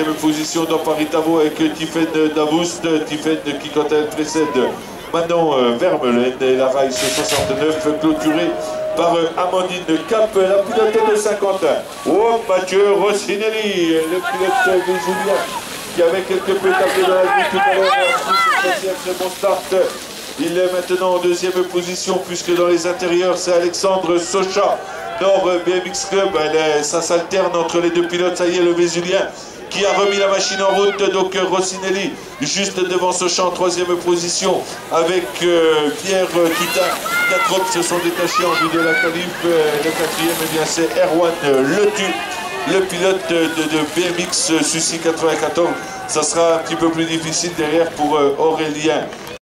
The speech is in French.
Deuxième position dans Paris Tavo avec Tiffen Davoust, Tiffen qui quant à elle précède Manon euh, Vermeulen et la Race 69 clôturée par euh, Amandine Cap, la pilote de 50. Oh Mathieu Rossinelli, le pilote de Julien qui avait quelque peu tapé dans la vie tout à l'heure. Très bon start. Il est maintenant en deuxième position puisque dans les intérieurs c'est Alexandre Socha. Nord BMX Club, ça s'alterne entre les deux pilotes. Ça y est, le Vésulien qui a remis la machine en route. Donc Rossinelli juste devant ce champ, troisième position avec euh, Pierre Kita. Quatre autres se sont détachés en vue de la qualif. Euh, le quatrième, eh c'est Erwan Letu, le pilote de, BMX Sucy 94. Ça sera un petit peu plus difficile derrière pour euh, Aurélien